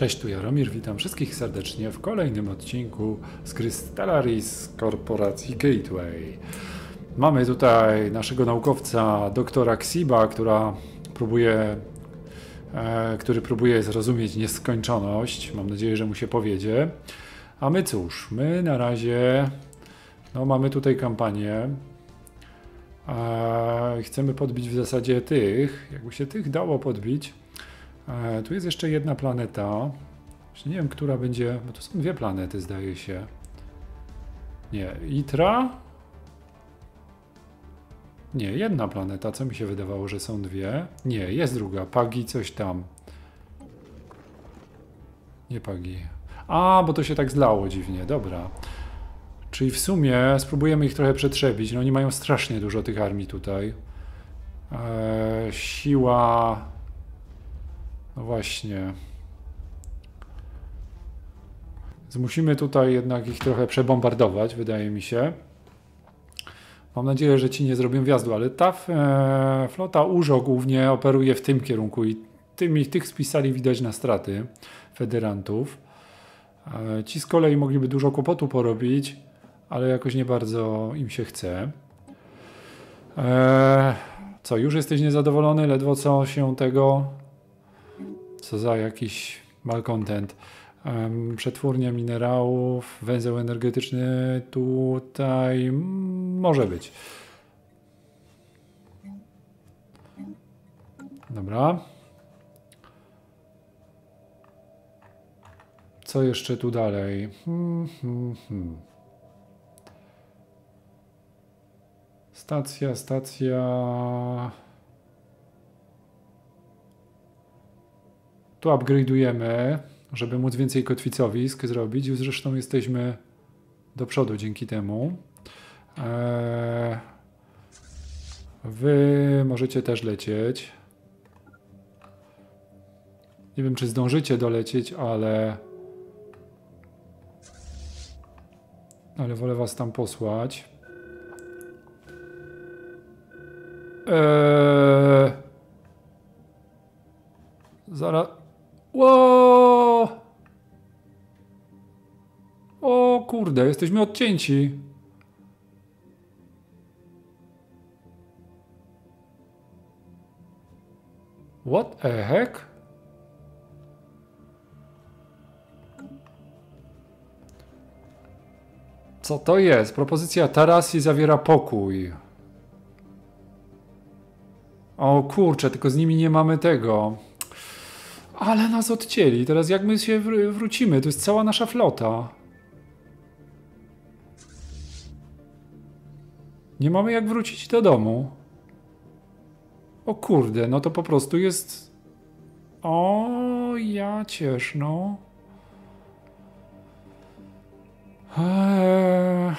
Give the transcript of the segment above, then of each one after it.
Cześć, tu Jaromir, witam wszystkich serdecznie w kolejnym odcinku z gry Stellaris Korporacji Gateway. Mamy tutaj naszego naukowca, doktora Ksiba, która próbuje, e, który próbuje zrozumieć nieskończoność. Mam nadzieję, że mu się powiedzie. A my cóż, my na razie no, mamy tutaj kampanię. E, chcemy podbić w zasadzie tych, jakby się tych dało podbić E, tu jest jeszcze jedna planeta. Nie wiem, która będzie, bo to są dwie planety, zdaje się. Nie, Itra? Nie, jedna planeta. Co mi się wydawało, że są dwie? Nie, jest druga. Pagi coś tam. Nie Pagi. A, bo to się tak zlało dziwnie. Dobra. Czyli w sumie spróbujemy ich trochę przetrzebić. No oni mają strasznie dużo tych armii tutaj. Eee, siła no właśnie. Więc musimy tutaj jednak ich trochę przebombardować, wydaje mi się. Mam nadzieję, że ci nie zrobią wjazdu, ale ta e, flota Urzo głównie operuje w tym kierunku i tymi, tych spisali widać na straty federantów. E, ci z kolei mogliby dużo kłopotu porobić, ale jakoś nie bardzo im się chce. E, co, już jesteś niezadowolony? Ledwo co się tego co za jakiś malcontent. Przetwórnia minerałów, węzeł energetyczny tutaj może być. Dobra. Co jeszcze tu dalej? Hmm, hmm, hmm. Stacja, stacja. Tu upgrade'ujemy, żeby móc więcej kotwicowisk zrobić. Już zresztą jesteśmy do przodu dzięki temu. Eee, wy możecie też lecieć. Nie wiem, czy zdążycie dolecieć, ale... Ale wolę was tam posłać. Eee... kurde, jesteśmy odcięci. What the heck? Co to jest? Propozycja Tarasi zawiera pokój. O kurczę, tylko z nimi nie mamy tego. Ale nas odcięli. Teraz jak my się wrócimy? To jest cała nasza flota. Nie mamy jak wrócić do domu. O kurde, no to po prostu jest... O, ja ciesz, no. Eee...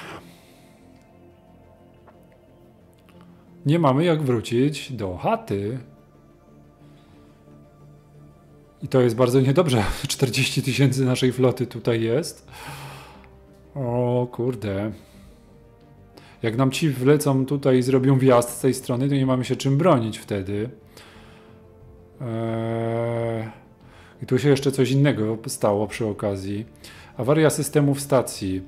Nie mamy jak wrócić do chaty. I to jest bardzo niedobrze. 40 tysięcy naszej floty tutaj jest. O kurde. Jak nam ci wlecą tutaj i zrobią wjazd z tej strony, to nie mamy się czym bronić wtedy. Eee... I tu się jeszcze coś innego stało przy okazji. Awaria systemów stacji.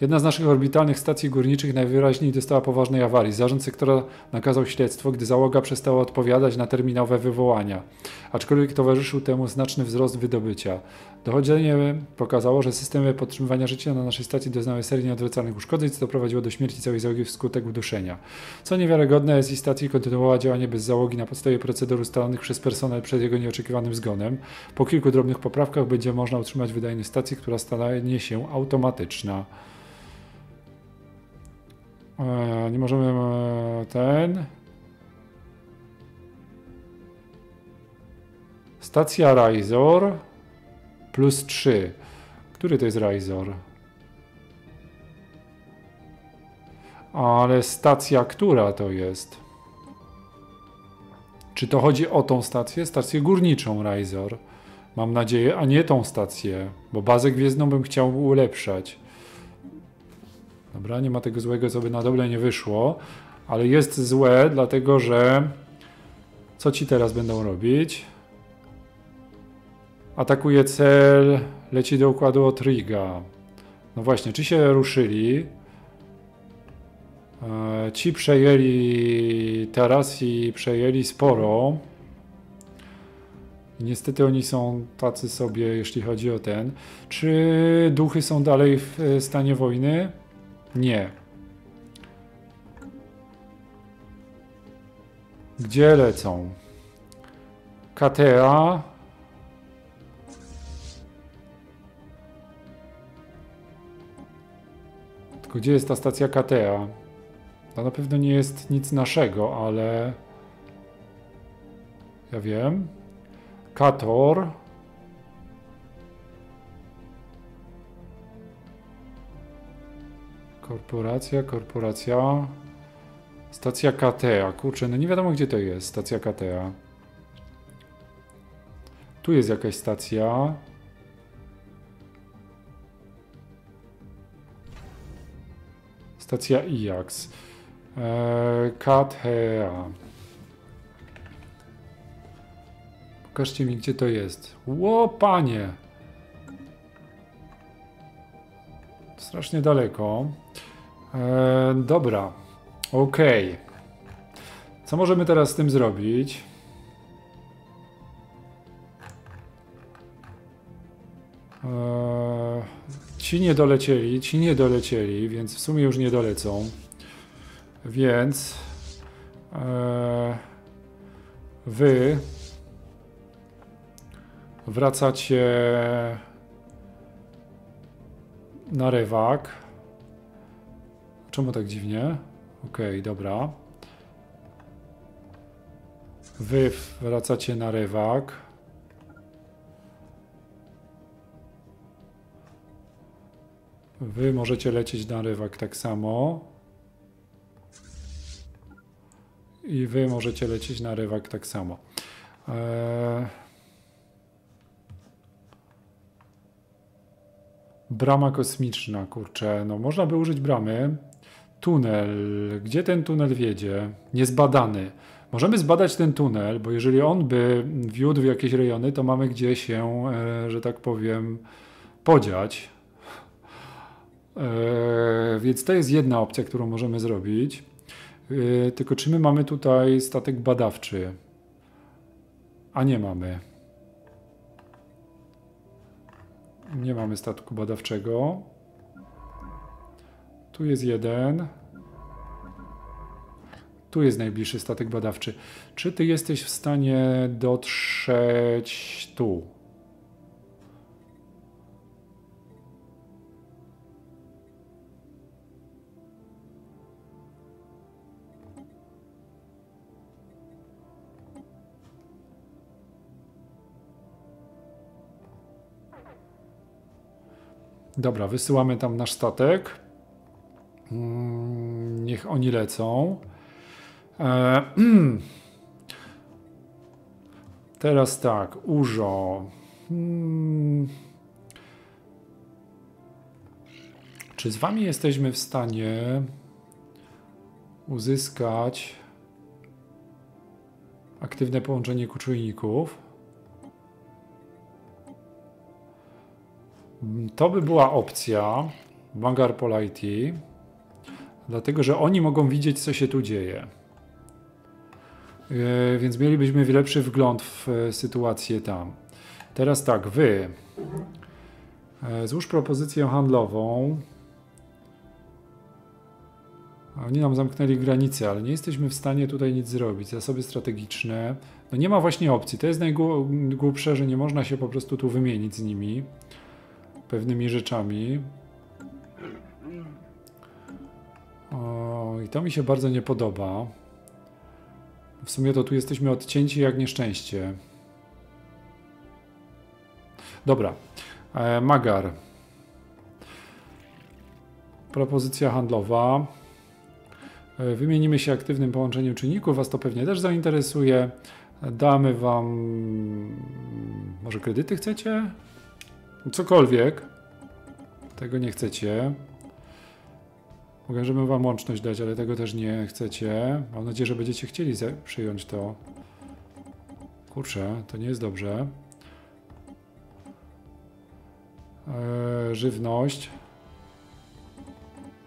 Jedna z naszych orbitalnych stacji górniczych najwyraźniej dostała poważnej awarii. Zarząd sektora nakazał śledztwo, gdy załoga przestała odpowiadać na terminowe wywołania, aczkolwiek towarzyszył temu znaczny wzrost wydobycia. Dochodzenie pokazało, że systemy podtrzymywania życia na naszej stacji doznały serii nieodwracalnych uszkodzeń, co doprowadziło do śmierci całej załogi wskutek uduszenia. Co niewiarygodne, SI stacji kontynuowała działanie bez załogi na podstawie procedur ustalonych przez personel przed jego nieoczekiwanym zgonem. Po kilku drobnych poprawkach będzie można utrzymać wydajność stacji, która stanie się automatyczna. E, nie możemy e, ten. Stacja Razor plus 3. Który to jest Razor? Ale stacja, która to jest? Czy to chodzi o tą stację? Stację górniczą Razor. Mam nadzieję, a nie tą stację, bo bazę gwiezdną bym chciał ulepszać. Dobra, nie ma tego złego, co by na dobre nie wyszło, ale jest złe, dlatego że co ci teraz będą robić? Atakuje cel, leci do układu Otriga. No właśnie, czy się ruszyli? E, ci przejęli teraz i przejęli sporo. Niestety oni są tacy sobie, jeśli chodzi o ten. Czy duchy są dalej w e, stanie wojny? Nie. Gdzie lecą? Katea. Gdzie jest ta stacja Katea? To na pewno nie jest nic naszego, ale... Ja wiem. Kator. Korporacja, korporacja. Stacja Katea. Kurczę, no nie wiadomo gdzie to jest, stacja Katea. Tu jest jakaś stacja. Stacja IAX. Eee, Katea. Pokażcie mi, gdzie to jest. Ło, panie! Strasznie daleko. Eee, dobra. Okej. Co możemy teraz z tym zrobić? Eee, ci nie dolecieli, ci nie dolecieli, więc w sumie już nie dolecą. Więc eee, wy wracacie na rewak. Czemu tak dziwnie? Okay, dobra. Wy wracacie na rewak. Wy możecie lecieć na rywak tak samo. I wy możecie lecieć na rywak tak samo. Eee... Brama kosmiczna, kurczę, no można by użyć bramy. Tunel, gdzie ten tunel wiedzie? Niezbadany. Możemy zbadać ten tunel, bo jeżeli on by wiódł w jakieś rejony, to mamy gdzie się, e, że tak powiem, podziać. E, więc to jest jedna opcja, którą możemy zrobić. E, tylko czy my mamy tutaj statek badawczy? A nie mamy. Nie mamy statku badawczego. Tu jest jeden. Tu jest najbliższy statek badawczy. Czy ty jesteś w stanie dotrzeć tu? Dobra, wysyłamy tam nasz statek. Mm, niech oni lecą. E, teraz tak, Urzo. Hmm. Czy z wami jesteśmy w stanie uzyskać aktywne połączenie kuczujników? To by była opcja Vanguard Polity, dlatego że oni mogą widzieć, co się tu dzieje. E, więc mielibyśmy lepszy wgląd w e, sytuację tam. Teraz tak, wy e, złóż propozycję handlową. Oni nam zamknęli granicę, ale nie jesteśmy w stanie tutaj nic zrobić. Zasoby strategiczne. No nie ma właśnie opcji. To jest najgłupsze, że nie można się po prostu tu wymienić z nimi pewnymi rzeczami. O, I to mi się bardzo nie podoba. W sumie to tu jesteśmy odcięci jak nieszczęście. Dobra. E, Magar. Propozycja handlowa. E, wymienimy się aktywnym połączeniem czynników. Was to pewnie też zainteresuje. Damy Wam. Może kredyty chcecie? Cokolwiek. Tego nie chcecie. Możemy wam łączność dać, ale tego też nie chcecie. Mam nadzieję, że będziecie chcieli przyjąć to. Kurczę, to nie jest dobrze. e, żywność.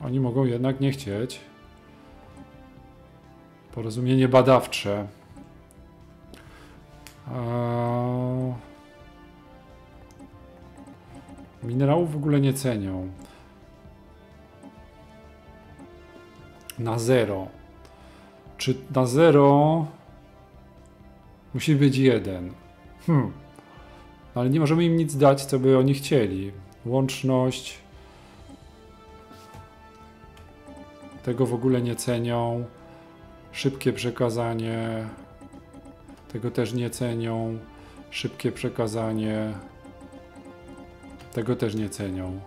Oni mogą jednak nie chcieć. Porozumienie badawcze. Eee, minerałów w ogóle nie cenią. Na zero. Czy na zero musi być jeden? Hmm. Ale nie możemy im nic dać, co by oni chcieli. Łączność. Tego w ogóle nie cenią. Szybkie przekazanie. Tego też nie cenią. Szybkie przekazanie. Tego też nie cenią.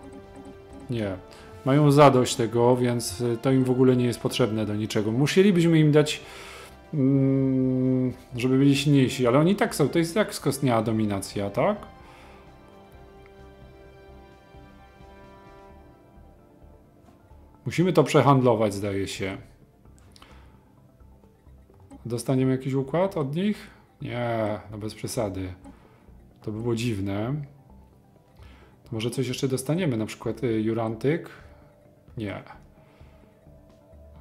Nie. Mają zadość tego, więc to im w ogóle nie jest potrzebne do niczego. Musielibyśmy im dać, mm, żeby byli silniejsi, ale oni tak są. To jest jak skostniała dominacja, tak? Musimy to przehandlować, zdaje się. Dostaniemy jakiś układ od nich? Nie, no bez przesady. To by było dziwne. Może coś jeszcze dostaniemy, na przykład y, jurantyk? Nie.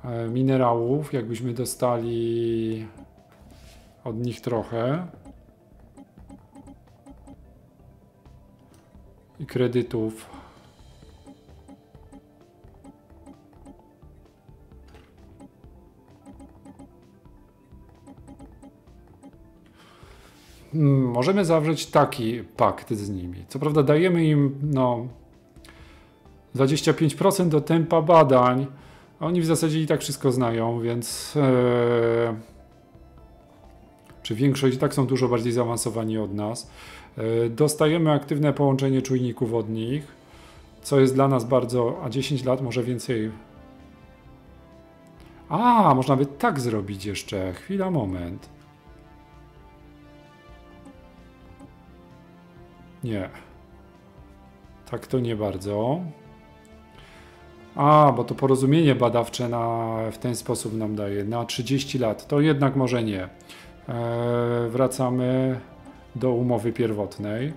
E, minerałów, jakbyśmy dostali od nich trochę. I kredytów możemy zawrzeć taki pakt z nimi. Co prawda dajemy im no 25% do tempa badań. Oni w zasadzie i tak wszystko znają, więc e, czy większość i tak są dużo bardziej zaawansowani od nas. E, dostajemy aktywne połączenie czujników od nich, co jest dla nas bardzo, a 10 lat może więcej. A, można by tak zrobić jeszcze. Chwila, moment. Nie. Tak to nie bardzo. A, bo to porozumienie badawcze na, w ten sposób nam daje na 30 lat. To jednak może nie. E, wracamy do umowy pierwotnej.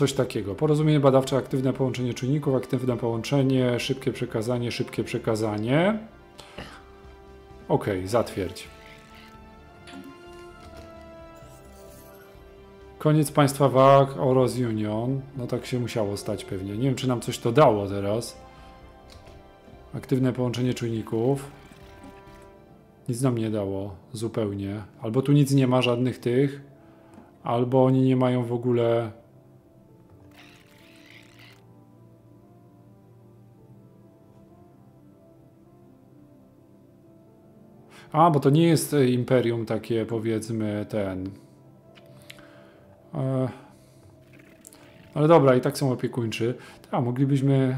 Coś takiego. Porozumienie badawcze, aktywne połączenie czynników, aktywne połączenie, szybkie przekazanie, szybkie przekazanie. OK, zatwierdź. Koniec państwa WAG, Oros Union. No tak się musiało stać pewnie. Nie wiem, czy nam coś to dało teraz. Aktywne połączenie czujników. Nic nam nie dało, zupełnie. Albo tu nic nie ma, żadnych tych, albo oni nie mają w ogóle A, bo to nie jest e, imperium takie, powiedzmy, ten. E... Ale dobra, i tak są opiekuńczy. Tak, moglibyśmy.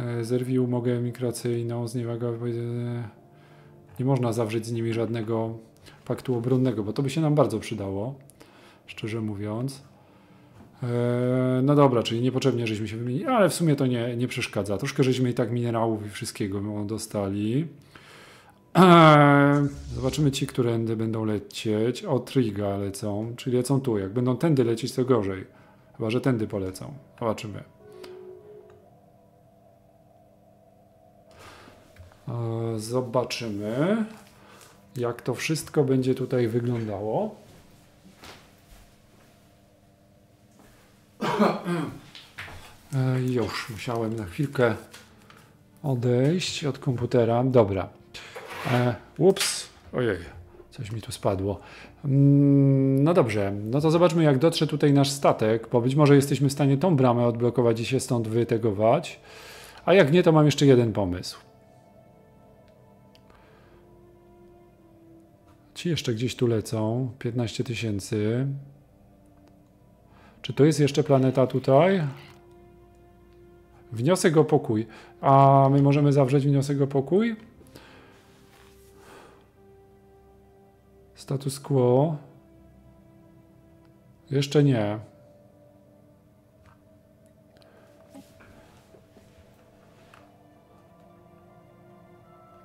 E, zerwij umowę migracyjną z niewaga. Nie można zawrzeć z nimi żadnego paktu obronnego, bo to by się nam bardzo przydało, szczerze mówiąc. E, no dobra, czyli niepotrzebnie żeśmy się wymienili, ale w sumie to nie, nie przeszkadza. Troszkę żeśmy i tak minerałów i wszystkiego dostali. Eee, zobaczymy ci, które będą lecieć. O, Triga lecą, czyli lecą tu. Jak będą tędy lecieć, to gorzej. Chyba, że tędy polecą. Zobaczymy. Eee, zobaczymy, jak to wszystko będzie tutaj wyglądało. Eee, już, musiałem na chwilkę odejść od komputera. Dobra. E, ups, ojej, coś mi tu spadło. Mm, no dobrze, no to zobaczmy jak dotrze tutaj nasz statek, bo być może jesteśmy w stanie tą bramę odblokować i się stąd wytegować. A jak nie, to mam jeszcze jeden pomysł. Ci jeszcze gdzieś tu lecą, 15 tysięcy. Czy to jest jeszcze planeta tutaj? Wniosek o pokój. A my możemy zawrzeć wniosek o pokój? Status quo. Jeszcze nie.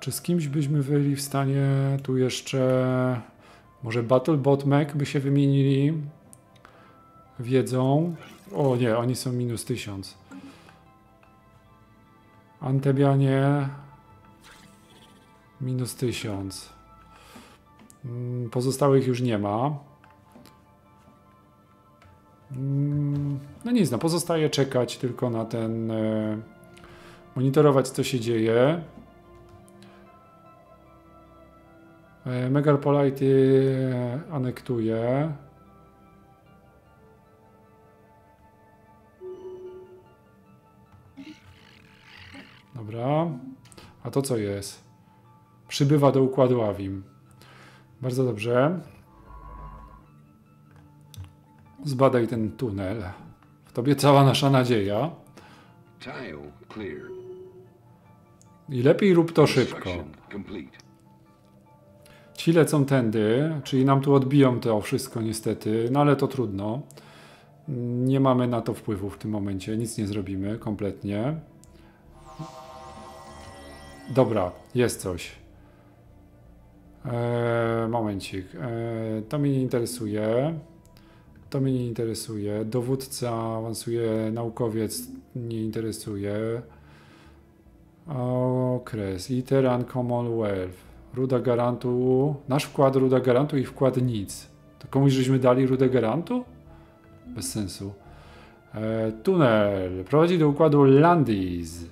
Czy z kimś byśmy byli w stanie tu jeszcze... Może Battlebot Mech by się wymienili wiedzą. O nie, oni są minus 1000. Antebianie minus 1000. Mm, pozostałych już nie ma. Mm, no nic, no pozostaje czekać tylko na ten, e, monitorować co się dzieje. E, Megalpolity anektuje. Dobra. A to co jest? Przybywa do układu Awim. Bardzo dobrze. Zbadaj ten tunel. W tobie cała nasza nadzieja. I lepiej rób to szybko. Ci lecą tędy, czyli nam tu odbiją to wszystko niestety, no ale to trudno. Nie mamy na to wpływu w tym momencie, nic nie zrobimy kompletnie. Dobra, jest coś. Eee, momencik. Eee, to mnie nie interesuje. To mnie nie interesuje. Dowódca awansuje, naukowiec nie interesuje. Okres. Iteran Commonwealth. Ruda garantu. Nasz wkład ruda garantu i wkład nic. To komuś żeśmy dali rudę garantu? Bez sensu. E, tunel. Prowadzi do układu Landis.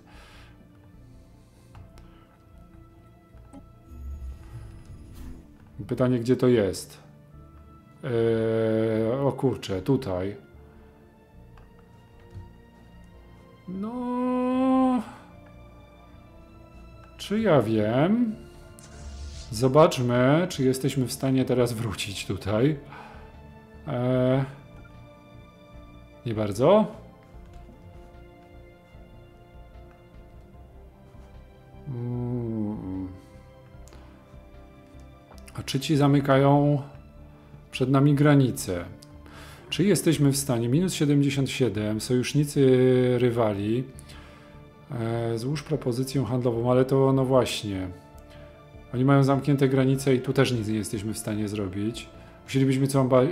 Pytanie, gdzie to jest? E, o kurczę, tutaj. No. Czy ja wiem? Zobaczmy, czy jesteśmy w stanie teraz wrócić tutaj. E, nie bardzo. Ci zamykają przed nami granice? Czy jesteśmy w stanie? Minus 77, sojusznicy rywali. E, złóż propozycję handlową, ale to no właśnie. Oni mają zamknięte granice i tu też nic nie jesteśmy w stanie zrobić. Musielibyśmy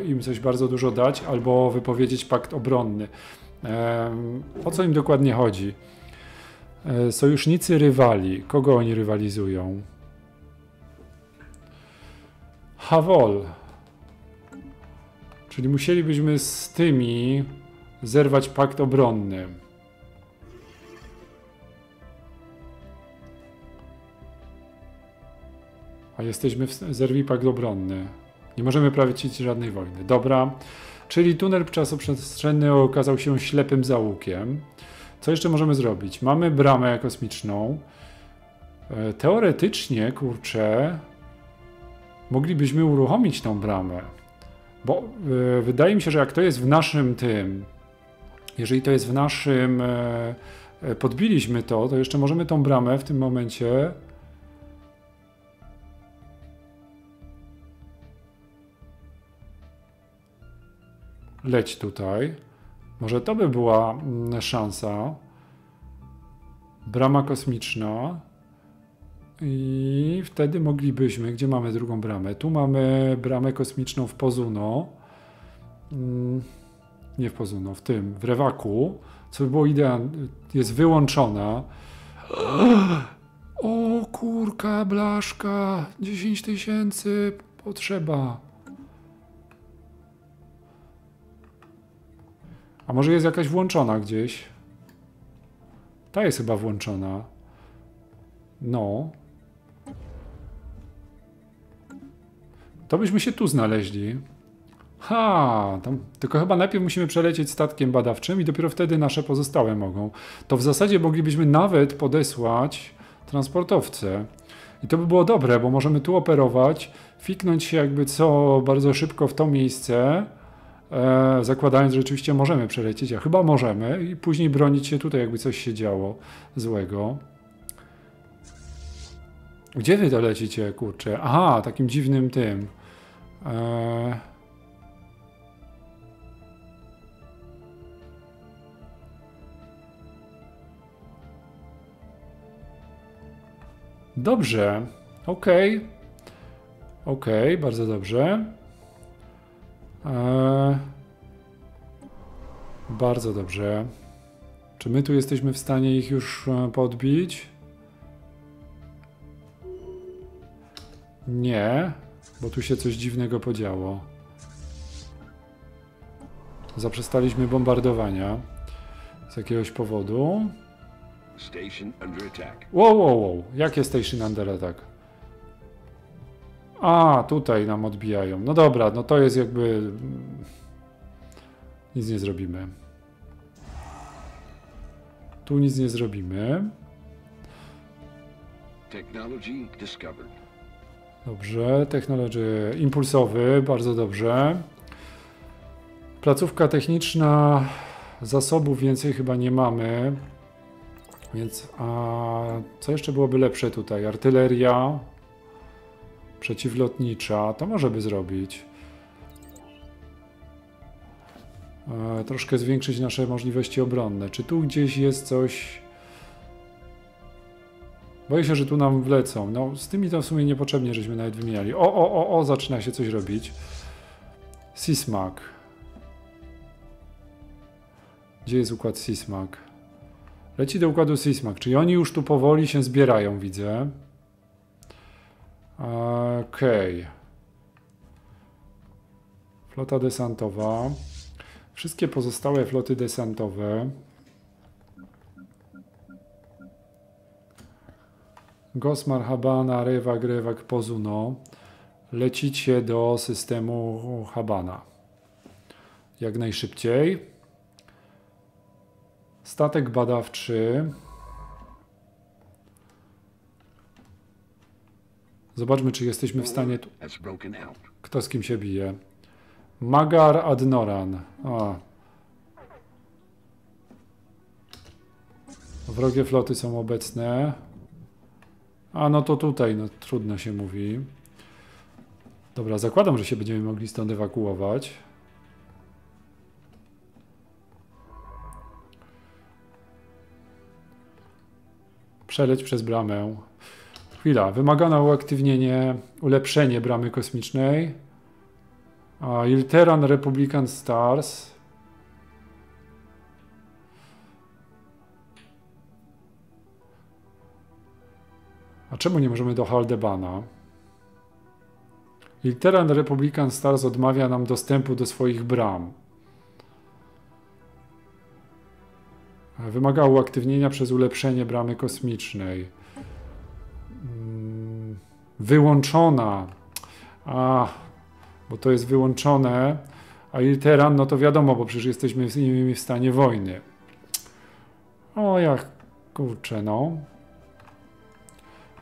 im coś bardzo dużo dać albo wypowiedzieć pakt obronny. Em, O co im dokładnie chodzi? E, Sojusznicy rywali. Kogo oni rywalizują? Hawol. Czyli musielibyśmy z tymi zerwać pakt obronny. A jesteśmy w zerwij pakt obronny. Nie możemy prowadzić żadnej wojny. Dobra. Czyli tunel czasoprzestrzenny okazał się ślepym zaułkiem. Co jeszcze możemy zrobić? Mamy bramę kosmiczną. E, Teoretycznie, kurczę, moglibyśmy uruchomić tą bramę. Bo e, wydaje mi się, że jak to jest w naszym tym, jeżeli to jest w naszym, e, e, podbiliśmy to, to jeszcze możemy tą bramę w tym momencie leć tutaj. Może to by była mm, szansa. Brama kosmiczna. I wtedy moglibyśmy, gdzie mamy drugą bramę? Tu mamy bramę kosmiczną w Pozuno. Mm, Nie w Pozuno, w tym, w Rewaku. Co by było idealne, jest wyłączona. O kurka, blaszka, 10 tysięcy potrzeba. A może jest jakaś włączona gdzieś? Ta jest chyba włączona. No. To byśmy się tu znaleźli. Ha, tam, tylko chyba najpierw musimy przelecieć statkiem badawczym i dopiero wtedy nasze pozostałe mogą. To w zasadzie moglibyśmy nawet podesłać transportowce. I to by było dobre, bo możemy tu operować, fiknąć się jakby co bardzo szybko w to miejsce, e, zakładając, że rzeczywiście możemy przelecieć, a chyba możemy, i później bronić się tutaj, jakby coś się działo złego. Gdzie wy to lecicie, kurczę? Aha, takim dziwnym tym. Eee... Dobrze. Okej. Okay. Okej, okay, bardzo dobrze. Eee, bardzo dobrze. Czy my tu jesteśmy w stanie ich już e, podbić? Nie, bo tu się coś dziwnego podziało. Zaprzestaliśmy bombardowania z jakiegoś powodu. Wow, wow, wow. Jakie station under attack? A, tutaj nam odbijają. No dobra, no to jest jakby... Nic nie zrobimy. Tu nic nie zrobimy. Dobrze, technology impulsowy, bardzo dobrze. Placówka techniczna, zasobów więcej chyba nie mamy. Więc a co jeszcze byłoby lepsze tutaj? Artyleria przeciwlotnicza, to może by zrobić. E, troszkę zwiększyć nasze możliwości obronne. Czy tu gdzieś jest coś... Boję się, że tu nam wlecą. No, z tymi to w sumie niepotrzebnie, żeśmy nawet wymieniali. O, o, o, o, zaczyna się coś robić. Sismak. Gdzie jest układ Sismak? Leci do układu Sismak, czyli oni już tu powoli się zbierają, widzę. Okej. Okay. Flota desantowa. Wszystkie pozostałe floty desantowe. Gosmar, Habana, Rewak, Rewak, Pozuno. Lecicie do systemu Habana. Jak najszybciej. Statek badawczy. Zobaczmy, czy jesteśmy w stanie... Kto z kim się bije? Magar Adnoran. O. Wrogie floty są obecne. A no to tutaj, no trudno się mówi. Dobra, zakładam, że się będziemy mogli stąd ewakuować. Przeleć przez bramę. Chwila, wymagane uaktywnienie, ulepszenie bramy kosmicznej. A Ilteran Republican Stars. A czemu nie możemy do Haldebana? Ilteran Republican Stars odmawia nam dostępu do swoich bram. Wymaga uaktywnienia przez ulepszenie bramy kosmicznej wyłączona. A, bo to jest wyłączone, a Ilteran, no to wiadomo, bo przecież jesteśmy z nimi w stanie wojny. O, jak kurczę, no.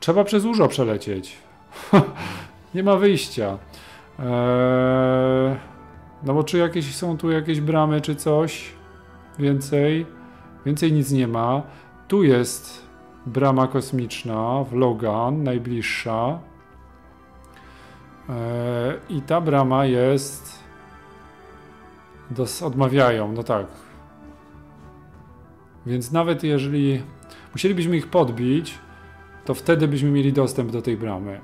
Trzeba przez urzo przelecieć. nie ma wyjścia. Eee, no bo czy jakieś są tu jakieś bramy, czy coś? Więcej? Więcej nic nie ma. Tu jest brama kosmiczna w Logan, najbliższa. E, I ta brama jest. Dos odmawiają, no tak. Więc nawet jeżeli musielibyśmy ich podbić, to wtedy byśmy mieli dostęp do tej bramy.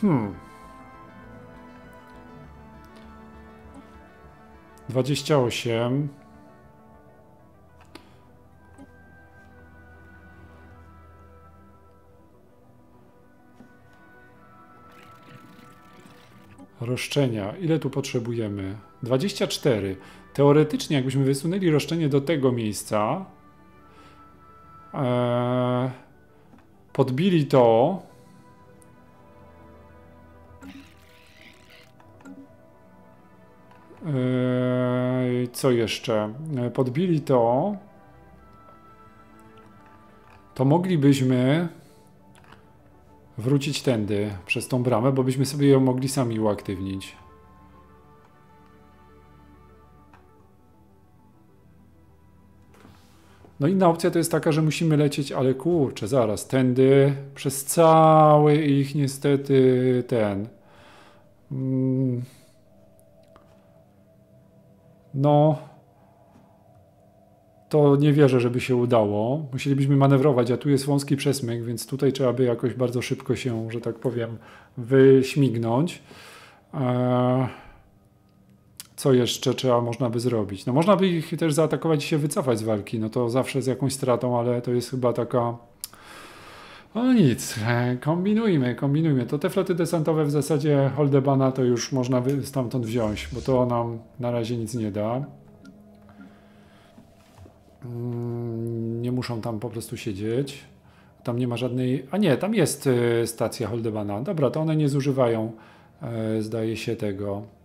Hmm. 28. Roszczenia. Ile tu potrzebujemy? 24. Teoretycznie, jakbyśmy wysunęli roszczenie do tego miejsca, ee, podbili to, Yy, co jeszcze? Yy, podbili to, to moglibyśmy wrócić tędy przez tą bramę, bo byśmy sobie ją mogli sami uaktywnić. No inna opcja to jest taka, że musimy lecieć, ale kurczę, zaraz, tędy, przez cały ich niestety ten... Mm, no, to nie wierzę, żeby się udało. Musielibyśmy manewrować, a tu jest wąski przesmyk, więc tutaj trzeba by jakoś bardzo szybko się, że tak powiem, wyśmignąć. Eee, co jeszcze trzeba można by zrobić? No można by ich też zaatakować i się wycofać z walki. No to zawsze z jakąś stratą, ale to jest chyba taka no nic, e, kombinujmy, kombinujmy. To te floty desantowe w zasadzie Holdebana to już można stamtąd wziąć, bo to nam na razie nic nie da. Mm, nie muszą tam po prostu siedzieć. Tam nie ma żadnej... A nie, tam jest e, stacja Holdebana. Dobra, to one nie zużywają, e, zdaje się, tego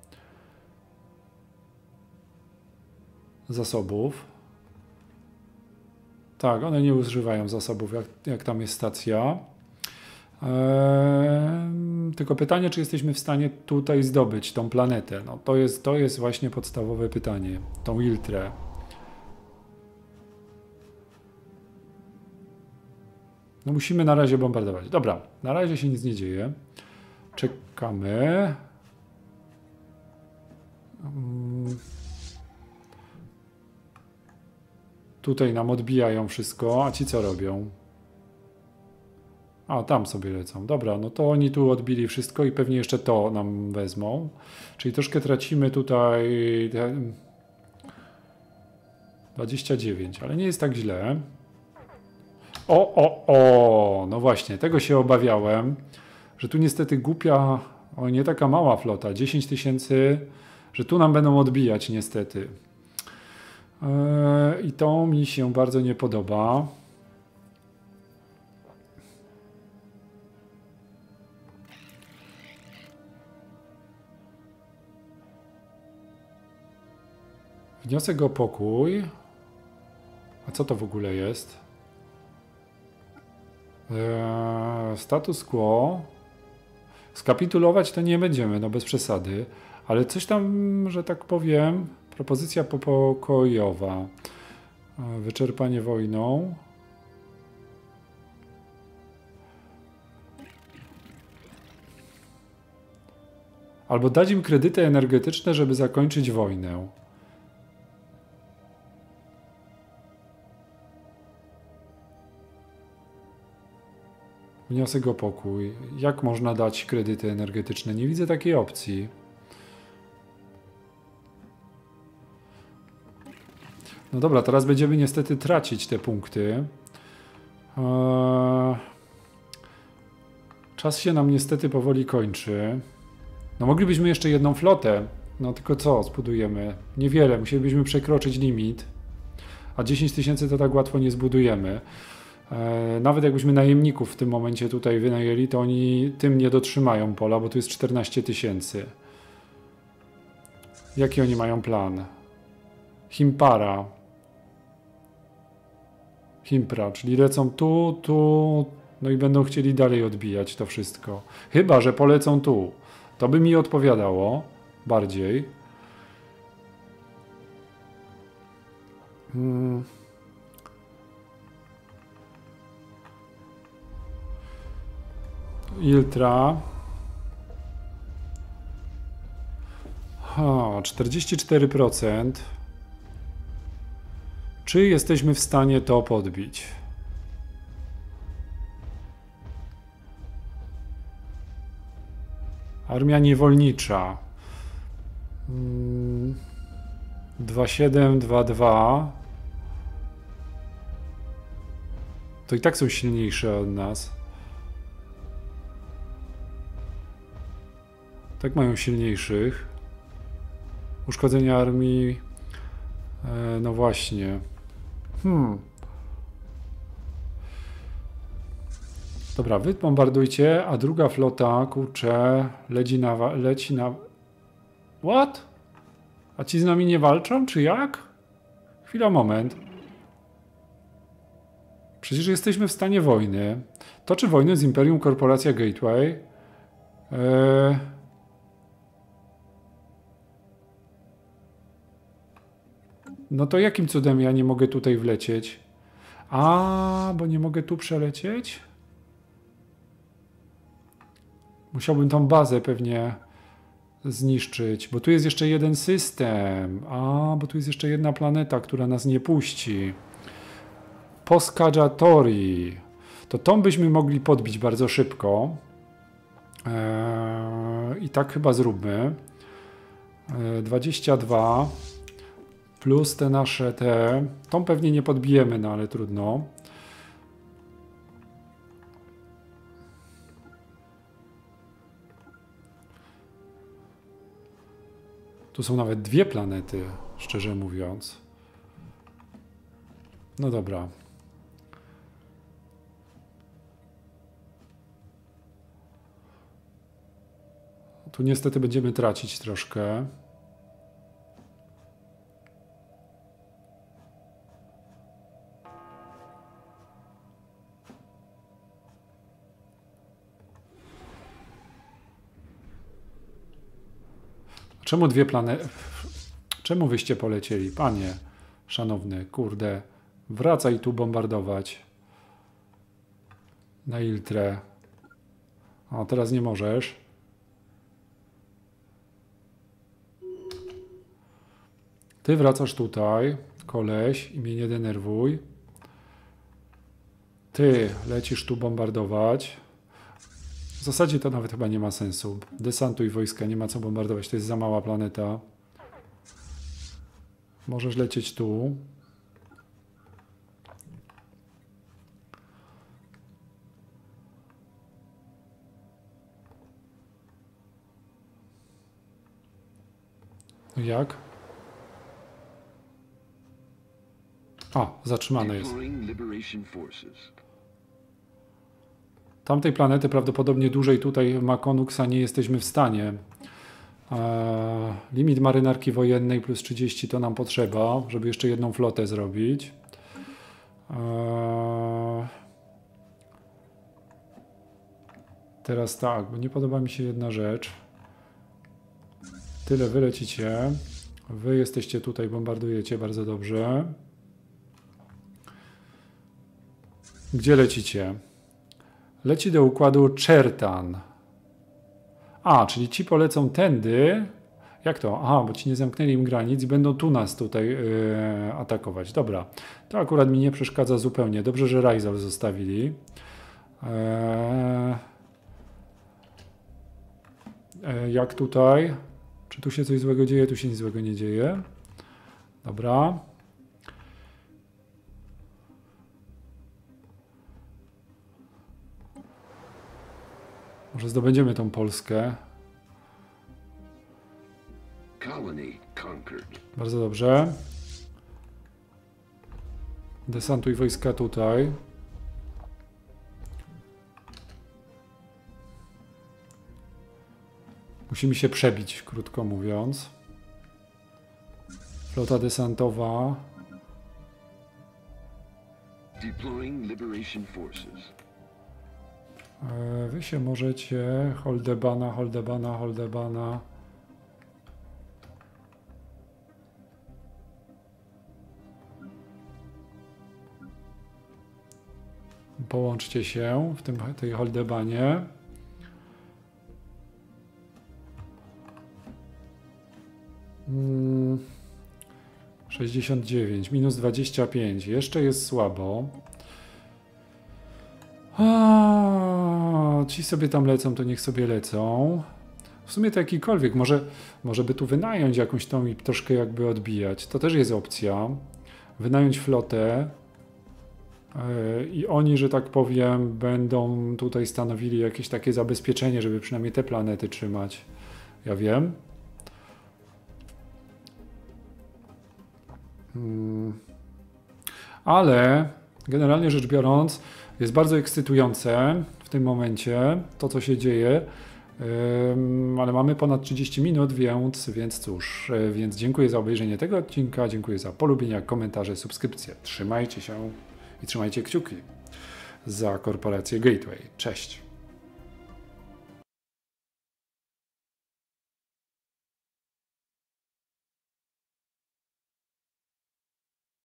zasobów. Tak, one nie używają zasobów, jak, jak tam jest stacja. Eee, tylko pytanie, czy jesteśmy w stanie tutaj zdobyć tą planetę. No, to, jest, to jest właśnie podstawowe pytanie, tą Iltrę. No musimy na razie bombardować. Dobra, na razie się nic nie dzieje. Czekamy. Um, Tutaj nam odbijają wszystko, a ci co robią? A, tam sobie lecą. Dobra, no to oni tu odbili wszystko i pewnie jeszcze to nam wezmą. Czyli troszkę tracimy tutaj 29, ale nie jest tak źle. O, o, o, no właśnie, tego się obawiałem, że tu niestety głupia, o nie taka mała flota, 10 tysięcy, że tu nam będą odbijać niestety. E, I to mi się bardzo nie podoba. Wniosek o pokój. A co to w ogóle jest? Eee, status quo. Skapitulować to nie będziemy, no bez przesady. Ale coś tam, że tak powiem, Propozycja pokojowa. E, wyczerpanie wojną. Albo dać im kredyty energetyczne, żeby zakończyć wojnę. Wniosek o pokój. Jak można dać kredyty energetyczne? Nie widzę takiej opcji. No dobra, teraz będziemy niestety tracić te punkty. Eee... Czas się nam niestety powoli kończy. No moglibyśmy jeszcze jedną flotę. No tylko co zbudujemy? Niewiele, musielibyśmy przekroczyć limit. A 10 tysięcy to tak łatwo nie zbudujemy. Eee, nawet jakbyśmy najemników w tym momencie tutaj wynajęli, to oni tym nie dotrzymają pola, bo tu jest 14 tysięcy. Jaki oni mają plan? Himpara. Himpra, czyli lecą tu, tu, no i będą chcieli dalej odbijać to wszystko. Chyba, że polecą tu. To by mi odpowiadało bardziej. Hmm. Iltra. Ha, 44%. Czy jesteśmy w stanie to podbić? Armia niewolnicza. 2722. Mm, to i tak są silniejsze od nas. Tak mają silniejszych. Uszkodzenia armii. E, no właśnie. Hmm. Dobra, wy bombardujcie, a druga flota, kurczę, leci na... Leci na... What? A ci z nami nie walczą, czy jak? Chwila, moment. Przecież jesteśmy w stanie wojny. Toczy wojnę z Imperium Korporacja Gateway. Eee... No to jakim cudem ja nie mogę tutaj wlecieć? A, bo nie mogę tu przelecieć? Musiałbym tą bazę pewnie zniszczyć, bo tu jest jeszcze jeden system. A, bo tu jest jeszcze jedna planeta, która nas nie puści. Poskadżatori. To tą byśmy mogli podbić bardzo szybko. Eee, I tak chyba zróbmy. Eee, 22 plus te nasze te. Tą pewnie nie podbijemy, no ale trudno. Tu są nawet dwie planety, szczerze mówiąc. No dobra. Tu niestety będziemy tracić troszkę. Czemu dwie planety? Czemu wyście polecieli? Panie, szanowny, kurde, wracaj tu bombardować. Na Iltrę. O, teraz nie możesz. Ty wracasz tutaj, koleś, i mnie nie denerwuj. Ty lecisz tu bombardować. W zasadzie to nawet chyba nie ma sensu. Desantu i wojska nie ma co bombardować, to jest za mała planeta. Możesz lecieć tu. Jak? A, zatrzymane jest. Tamtej planety prawdopodobnie dłużej tutaj Makonuxa nie jesteśmy w stanie. Eee, limit marynarki wojennej plus 30 to nam potrzeba, żeby jeszcze jedną flotę zrobić. Eee, teraz tak, bo nie podoba mi się jedna rzecz. Tyle wy lecicie. Wy jesteście tutaj, bombardujecie bardzo dobrze. Gdzie lecicie? Leci do układu Czertan. A, czyli ci polecą tędy. Jak to? Aha, bo ci nie zamknęli im granic i będą tu nas tutaj yy, atakować. Dobra, to akurat mi nie przeszkadza zupełnie. Dobrze, że Rajzal zostawili. Eee, jak tutaj? Czy tu się coś złego dzieje? Tu się nic złego nie dzieje. Dobra. Może zdobędziemy tą Polskę. Bardzo dobrze. Desantuj wojska tutaj. Musimy się przebić, krótko mówiąc. Flota desantowa. Deploying Liberation Forces. E, Wy się możecie. Holdebana, Holdebana, Holdebana. Połączcie się w tym, tej Holdebanie. Mm, 69, minus 25. Jeszcze jest słabo. A, ci sobie tam lecą, to niech sobie lecą. W sumie to jakikolwiek, może, może by tu wynająć jakąś tą i troszkę jakby odbijać. To też jest opcja. Wynająć flotę yy, i oni, że tak powiem, będą tutaj stanowili jakieś takie zabezpieczenie, żeby przynajmniej te planety trzymać. Ja wiem. Hmm. Ale generalnie rzecz biorąc, jest bardzo ekscytujące tym momencie to, co się dzieje. Ale mamy ponad 30 minut, więc, więc cóż, e, więc dziękuję za obejrzenie tego odcinka, dziękuję za polubienia, komentarze, subskrypcje. Trzymajcie się i trzymajcie kciuki za korporację Gateway. Cześć!